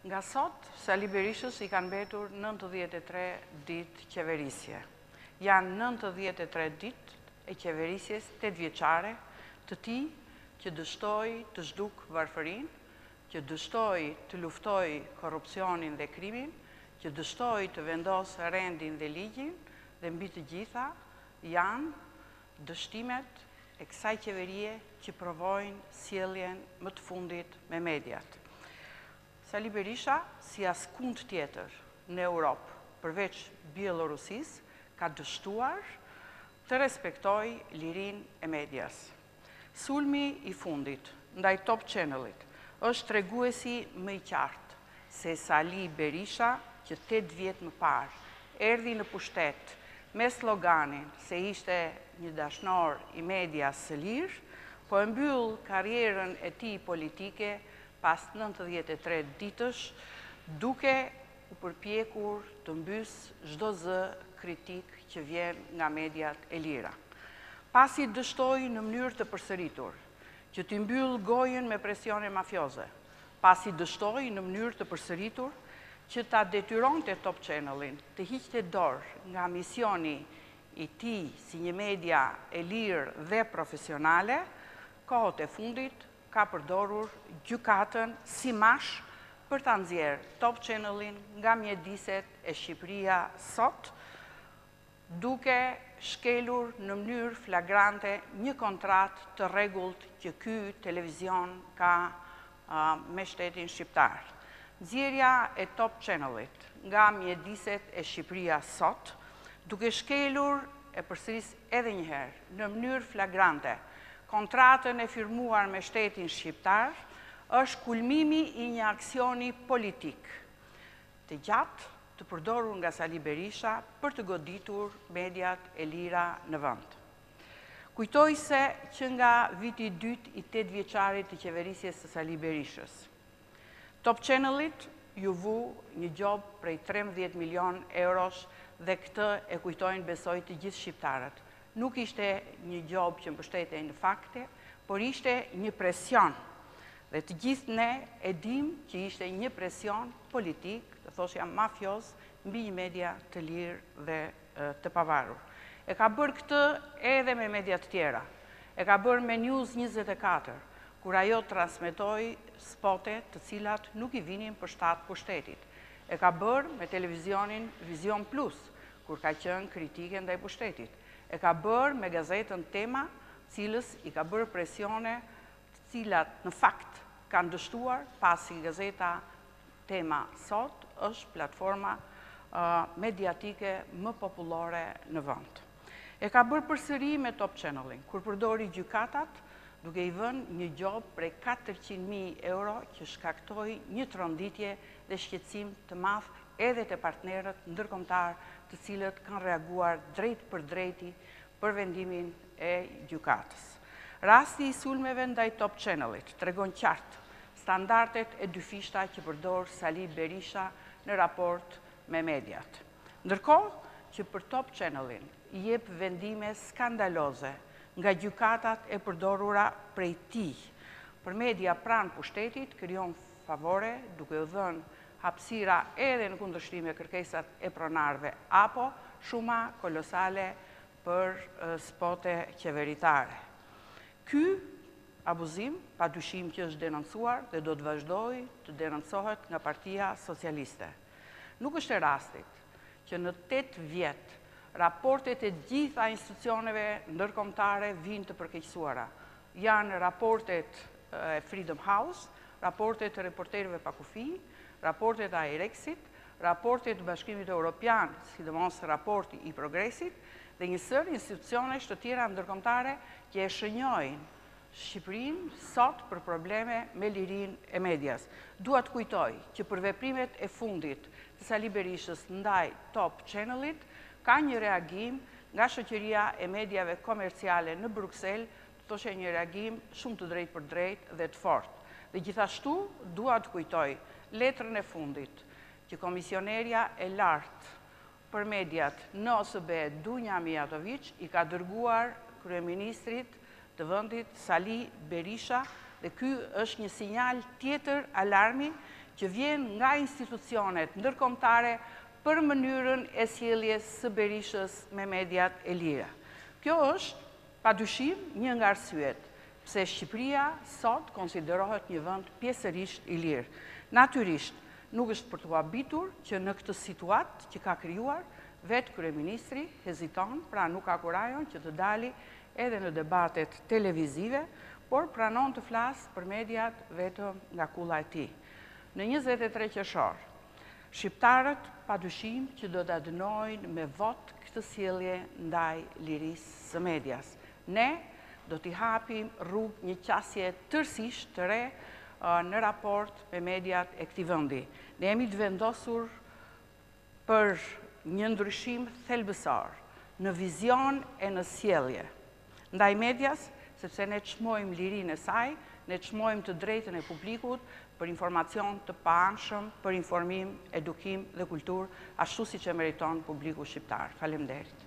Nga sot, Sali Berishës i kanë mbetur nëntëdhjetë e tre ditë qeverisje. Janë nëntëdhjetë e tre ditë e qeverisjes tetëvjeçare të tij që dështoi të zhdukë varfërinë, që dështoi të luftojë korrupsionin dhe krimin, që dështoi të vendosë rendin dhe ligjin dhe mbi të gjitha janë Dështimet e kësaj qeverie që provojnë sjelljen më të fundit me mediat. Sali Berisha si askund tjetër në Europë përveç Bjellorusisë ka dështuar të respektojë lirinë e medias. Sulmi i fundit ndaj Top Channel-it është treguesi më i qartë se Sali Berisha që tetë vjet më parë erdhi në pushtet me sloganin se ishte një dashnor i medias së lirë, po e mbyll karrierën e tij politike pas nëntëdhjetë e tre ditësh duke u përpjekur të mbysë çdo zë kritik që vjen nga mediat e lira. Pasi dështoi në mënyrë të përsëritur që t'i mbyll gojën me presione mafioze, pasi dështoi në mënyrë të përsëritur që ta detyronte Top Channel-in të hiqte dorë nga misioni i tij si një media e lirë dhe profesionale, kohët e fundit ka përdorur gjykatën si mashë për ta nxjerrë Top Channel-in nga mjediset e Shqipëria Sot, duke shkelur në mënyrë flagrante një kontratë të rregullt që ky televizion ka me shtetin shqiptar. Nxjerrja e Top Channel-it nga mjediset e Shqipëria Sot, duke shkelur, e përsëris edhe një herë, në mënyrë flagrante, kontratën e firmuar me shtetin shqiptar, është kulmimi i një aksioni politik, të gjatë të përdorur nga Sali Berisha për të goditur mediat e lira në vend. Kujtoj se që nga viti i dytë i tetëvjeçarit të qeverisjes së Sali Berishës, Top Channel-it iu vu një gjobë prej trembëdhjetë milion eurosh dhe këtë e kujtojnë besoj të gjithë shqiptarët, Nuk ishte një gjobë që mbështetej në fakte, por ishte një presion. Dhe të gjithë ne e dimë që ishte një presion politik, do thosha mafioz, mbi një media të lirë dhe të pavarur. E ka bërë këtë edhe me media të tjera. E ka bërë me News njëzet e katër, kur ajo transmetoi spote të cilat nuk i vinin për shtat pushtetit. E ka bërë me televizionin Vizion Plus, kur ka qenë kritike ndaj pushtetit, e ka bërë me gazetën Tema, cilës i ka bërë presione të cilat në fakt kanë dështuar pasi gazeta Tema sot është platforma mediatike më popullore në vend. E ka bërë përsëri me Top Channel-in, kur përdori gjykatat duke i vënë një gjobë prej katërqind mijë euro që shkaktoi një tronditje dhe shqetësim të madh edhe te partnerët ndërkombëtarë të cilët kanë reaguar drejtpërdrejti për vendimin e Gjykatës. Rasti i sulmeve ndaj Top Channel-it tregon qartë standardet e dyfishta që përdor Sali Berisha në raport me mediat. Ndërkohë që për Top Channel-in jep vendime skandaloze nga gjykatat e përdorura prej tij, për media pranë pushtetit krijon favore, duke u dhënë hapësira edhe në kundërshtim me kërkesat e pronarëve apo shuma kolosale për spote qeveritare. Ky abuzim padyshim që është denoncuar dhe do të vazhdojë të denoncohet nga Partia Socialiste. Nuk është e rastit që në tetë vjet raportet e të gjitha institucioneve ndërkombëtare vijnë të përkeqësuara, Janë raportet e Freedom House, raportet e Reporterëve pa Kufij, raportet e IREX-it, raportet e Bashkimit Europian, sidomos raporti i Progresit dhe një sërë institucionesh të tjera ndërkombëtare që e shënjojnë Shqipërinë sot për probleme me lirinë e medias. Dua të kujtoj që për veprimet e fundit të Sali Berishës ndaj Top Channel-it ka një reagim nga shoqëria e mediave komerciale në Bruksel do të thosha një reagim shumë të drejtpërdrejtë dhe të fortë. Dhe gjithashtu dua të kujtoj letrën e fundit që Komisionerja e Lartë për Mediat në OSBE, Dunja Mijatoviq, i ka dërguar kryeministrit të vendit, Sali Berisha, dhe ky është një sinjal tjetër alarmi që vjen nga institucionet ndërkombëtare për mënyrën e sjelljes së Berishës me mediat e lira. Kjo është, padyshim, një nga arsyet pse Shqipëria sot konsiderohet një vend pjesërisht i lirë. Natyrisht, nuk është për t'u habitur që në këtë situatë që ka krijuar, vetë kryeministri heziton, pra nuk ka kurajon që të dali edhe në debatet televizive, por pranon të flasë për mediat vetëm nga kulla e tij. Në njëzet e tre qershor, Shqiptarët pa dyshim që do ta dënojnë me votë këtë sjellje ndaj lirisë së medias. Ne do t'i hapim rrugë një qasje tërësisht të re në raport me mediat e këtij vendi. Ne jemi të vendosur për një ndryshim thelbësor në vizion e në sjellje. Ndaj medias, sepse ne çmojmë lirinë e saj, ne çmojmë të drejtën e publikut për informacion të paanshëm, për informim, edukim dhe kulturë, ashtu siç e meriton publiku shqiptar. Faleminderit.